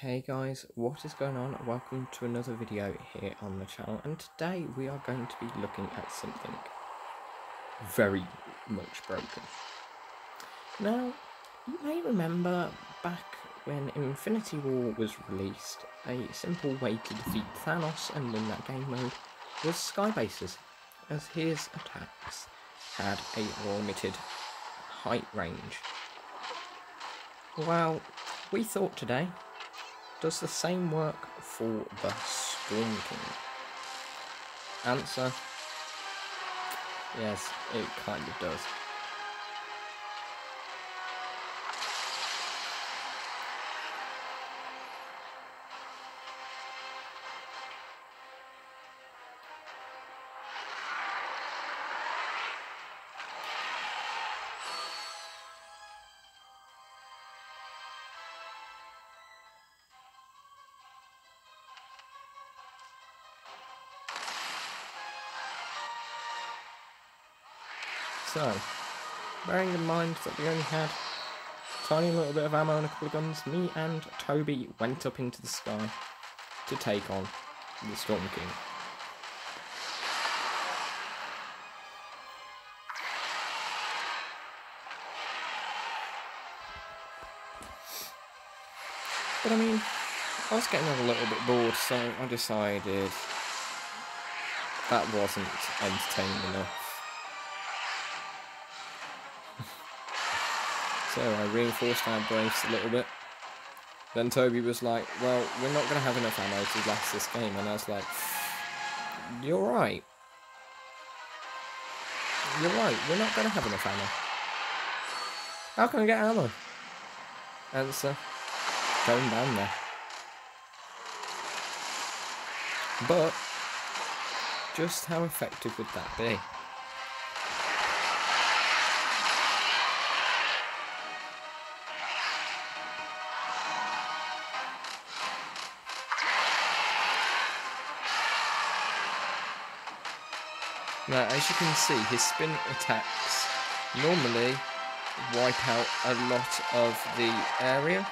Hey guys, what is going on? Welcome to another video here on the channel and today we are going to be looking at something very much broken. Now, you may remember back when Infinity War was released, a simple way to defeat Thanos and win that game mode was Sky Bases, as his attacks had a limited height range. Well, we thought today does the same work for the Storm King? Answer, yes, it kind of does. So, bearing in mind that we only had a tiny little bit of ammo and a couple of guns, me and Toby went up into the sky to take on the Storm King. But I mean, I was getting a little bit bored, so I decided that wasn't entertaining enough. So I reinforced our brace a little bit. Then Toby was like, well, we're not going to have enough ammo to last this game. And I was like, you're right. You're right, we're not going to have enough ammo. How can I get ammo? Answer, going down there. But, just how effective would that be? Now, as you can see, his spin attacks normally wipe out a lot of the area.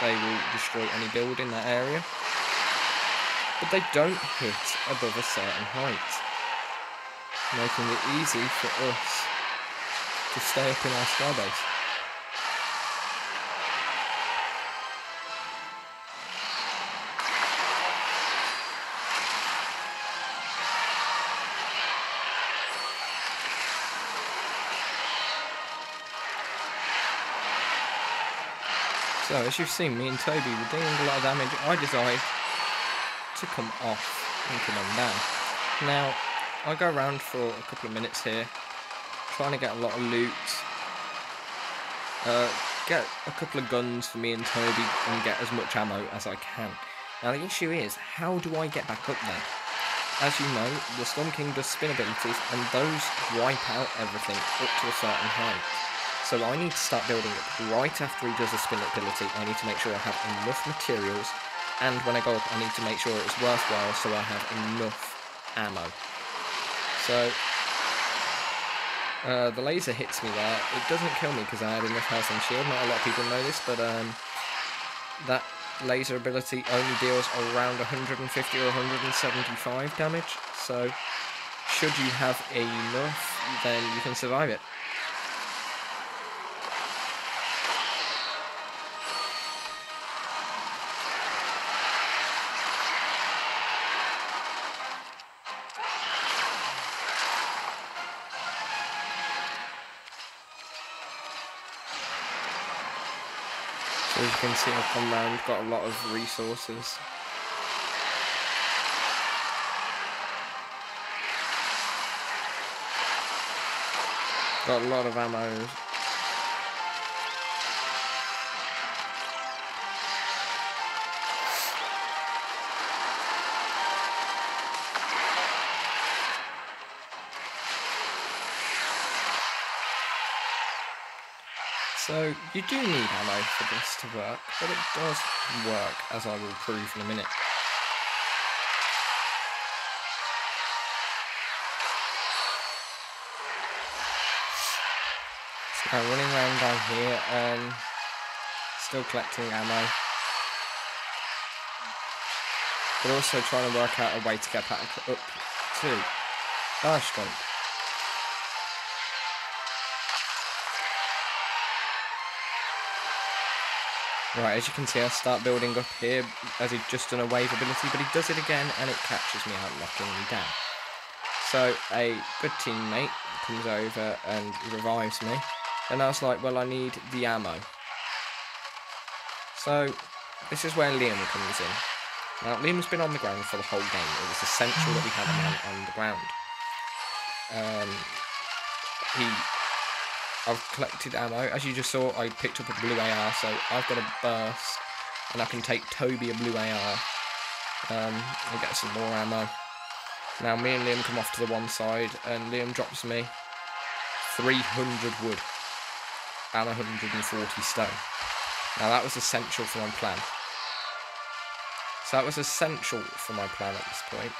They will destroy any building in that area. But they don't hit above a certain height. Making it easy for us to stay up in our skybase. So, as you've seen, me and Toby were doing a lot of damage. I decided to come off and come on down. Now, I go around for a couple of minutes here, trying to get a lot of loot, uh, get a couple of guns for me and Toby, and get as much ammo as I can. Now, the issue is, how do I get back up there? As you know, the Storm King does spin abilities, and those wipe out everything up to a certain height. So I need to start building it right after he does a spin ability. I need to make sure I have enough materials, and when I go up, I need to make sure it's worthwhile so I have enough ammo. So, uh, the laser hits me there. It doesn't kill me because I had enough health and shield. Not a lot of people know this, but um, that laser ability only deals around 150 or 175 damage. So, should you have enough, then you can survive it. Can see I've come round, got a lot of resources. Got a lot of ammo So you do need ammo for this to work, but it does work, as I will prove in a minute. So running around down here and still collecting ammo. but also trying to work out a way to get back up to our Right, as you can see, I start building up here as he's just done a wave ability, but he does it again and it catches me out, knocking me down. So a good teammate comes over and revives me, and I was like, well, I need the ammo. So this is where Liam comes in. Now, Liam's been on the ground for the whole game. It was essential that we had a man on the ground. Um, he I've collected ammo. As you just saw, I picked up a blue AR, so I've got a burst, and I can take Toby a blue AR um, and get some more ammo. Now, me and Liam come off to the one side, and Liam drops me 300 wood and 140 stone. Now, that was essential for my plan. So that was essential for my plan at this point.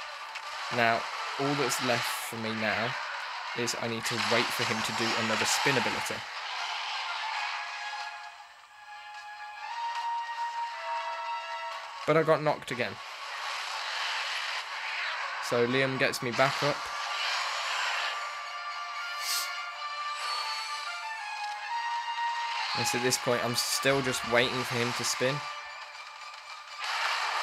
Now, all that's left for me now is I need to wait for him to do another spin ability. But I got knocked again. So Liam gets me back up. And so at this point I'm still just waiting for him to spin.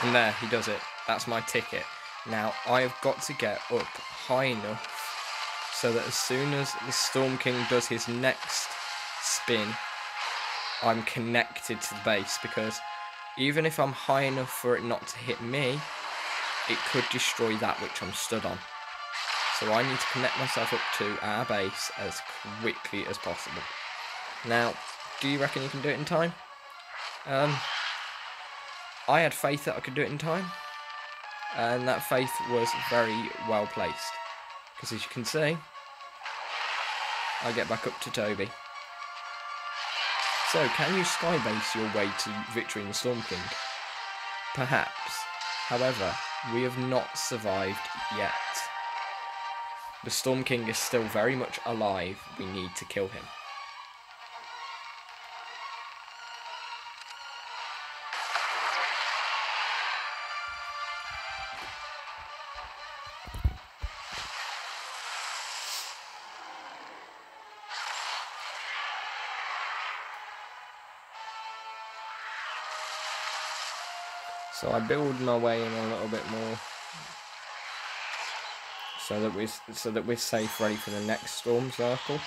And there, he does it. That's my ticket. Now, I have got to get up high enough so that as soon as the Storm King does his next spin, I'm connected to the base because even if I'm high enough for it not to hit me, it could destroy that which I'm stood on. So I need to connect myself up to our base as quickly as possible. Now, do you reckon you can do it in time? Um, I had faith that I could do it in time, and that faith was very well placed. Because as you can see, I get back up to Toby. So, can you skybase your way to victory in the Storm King? Perhaps. However, we have not survived yet. The Storm King is still very much alive. We need to kill him. So I build my way in a little bit more so that we so that we're safe ready for the next storm circle.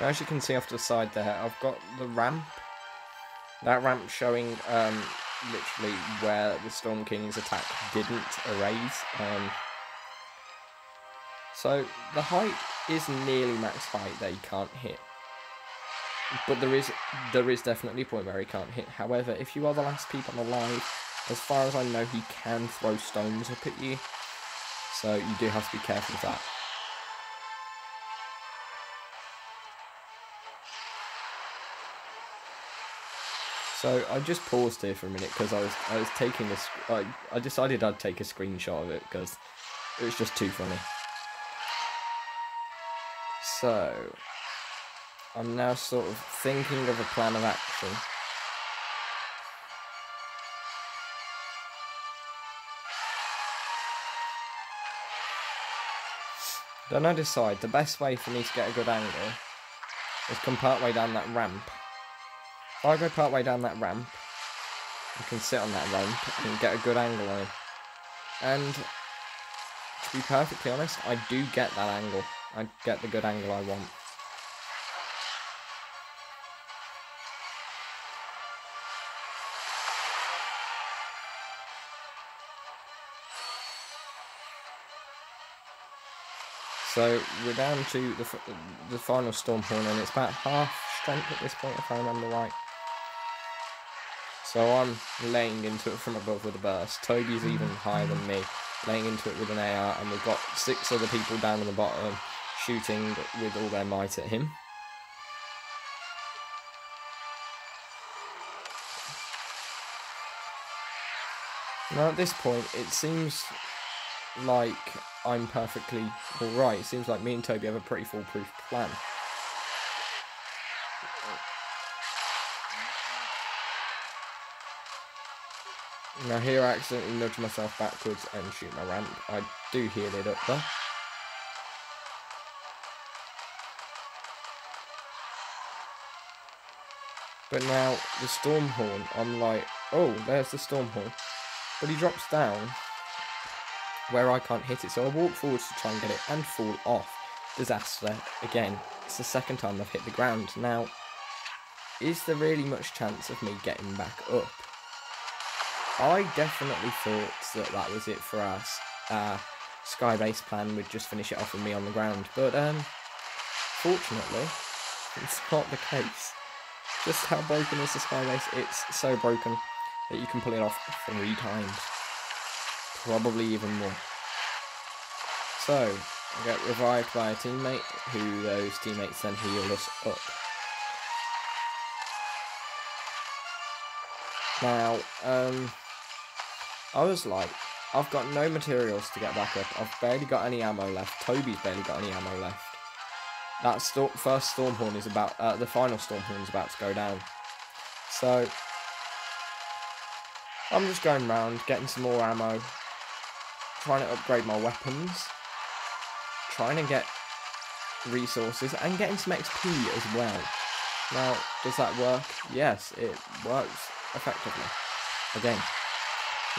Now, as you can see off to the side there, I've got the ramp. That ramp showing um, literally where the Storm King's attack didn't erase. Um, so the height is nearly max height that he can't hit. But there is there is definitely a point where he can't hit. However, if you are the last people alive, as far as I know, he can throw stones up at you. So you do have to be careful of that. So I just paused here for a minute because I was I was taking a I, I decided I'd take a screenshot of it because it was just too funny. So I'm now sort of thinking of a plan of action. Then I decide the best way for me to get a good angle is come part way down that ramp if I go part way down that ramp, I can sit on that ramp and get a good angle on him. And to be perfectly honest, I do get that angle. I get the good angle I want. So we're down to the the final storm horn, and it's about half strength at this point, if I remember right. So I'm laying into it from above with a burst. Toby's even higher than me, laying into it with an AR, and we've got six other people down on the bottom shooting with all their might at him. Now at this point, it seems like I'm perfectly alright. It seems like me and Toby have a pretty foolproof plan. Now here I accidentally nudge myself backwards and shoot my ramp. I do heal it up there. But now the Stormhorn, I'm like, oh, there's the Stormhorn. But he drops down where I can't hit it, so I walk forwards to try and get it and fall off. Disaster again. It's the second time I've hit the ground. Now, is there really much chance of me getting back up? I definitely thought that that was it for us. Uh, Skybase plan would just finish it off with me on the ground, but um, fortunately, it's not the case. Just how broken is the Skybase? It's so broken that you can pull it off three times. Probably even more. So, I get revived by a teammate, who those teammates then heal us up. Now, um, I was like, I've got no materials to get back up. I've barely got any ammo left. Toby's barely got any ammo left. That sto first Stormhorn is about, uh, the final Stormhorn is about to go down. So, I'm just going around, getting some more ammo, trying to upgrade my weapons, trying to get resources, and getting some XP as well. Now, does that work? Yes, it works effectively. Again.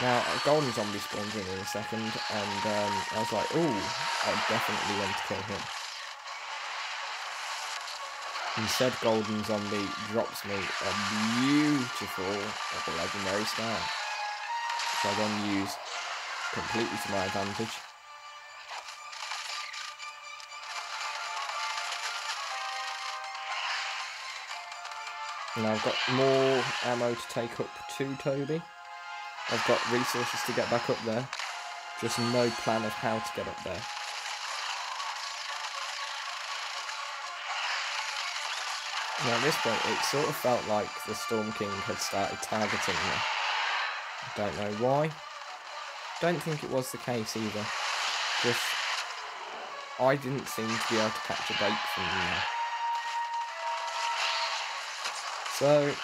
Now, a golden zombie spawns in in a second, and um, I was like, ooh, I definitely want to kill him. Instead, golden zombie drops me a beautiful legendary SCAR which I then use completely to my advantage. And I've got more ammo to take up to Toby. I've got resources to get back up there. Just no plan of how to get up there. Now at this point, it sort of felt like the Storm King had started targeting me. I Don't know why. Don't think it was the case either. Just, I didn't seem to be able to catch a break from there. So,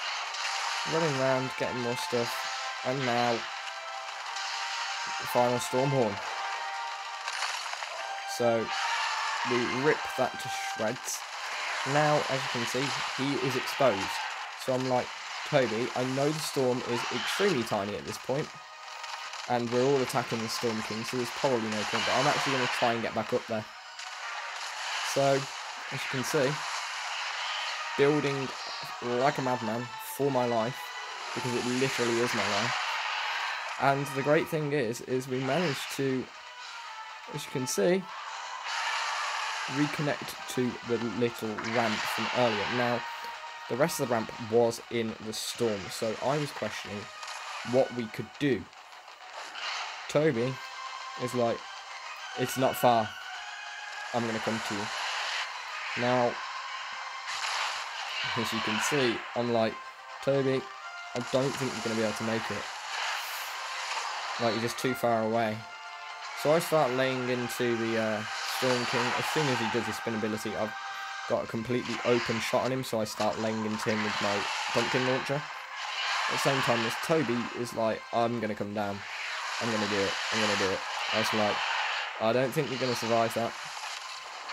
running around, getting more stuff, and now, the final Stormhorn. So, we rip that to shreds. Now, as you can see, he is exposed. So I'm like, Toby, I know the storm is extremely tiny at this point, and we're all attacking the Storm King, so there's probably no point, but I'm actually going to try and get back up there. So, as you can see, building like a madman for my life, because it literally is my life. And the great thing is, is we managed to, as you can see, reconnect to the little ramp from earlier. Now, the rest of the ramp was in the storm, so I was questioning what we could do. Toby is like, it's not far. I'm going to come to you. Now, as you can see, I'm like, Toby, I don't think you're going to be able to make it. Like, you're just too far away. So I start laying into the uh, Storm King. As soon as he does his spin ability, I've got a completely open shot on him, so I start laying into him with my pumpkin launcher. At the same time, this Toby is like, I'm going to come down. I'm going to do it. I'm going to do it. I was like, I don't think you're going to survive that.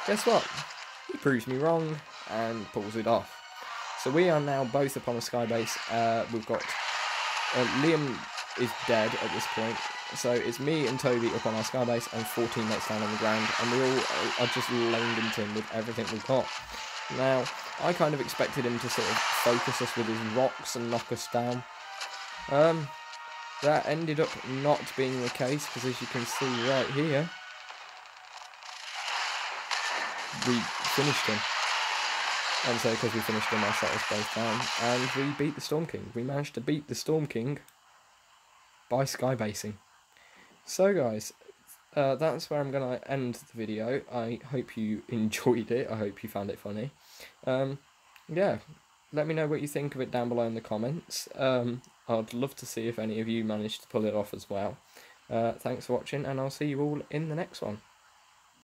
Guess what? He proves me wrong and pulls it off. So we are now both upon a skybase. Uh, we've got uh, Liam is dead at this point. So it's me and Toby up on our skybase and four teammates down on the ground, and we all are just laying into him with everything we've got. Now, I kind of expected him to sort of focus us with his rocks and knock us down. Um, that ended up not being the case, because as you can see right here, we finished him. And so because we finished shot us both down, and we beat the Storm King. We managed to beat the Storm King by skybasing. So guys, uh, that's where I'm going to end the video. I hope you enjoyed it. I hope you found it funny. Um, yeah, let me know what you think of it down below in the comments. Um, I'd love to see if any of you managed to pull it off as well. Uh, thanks for watching, and I'll see you all in the next one.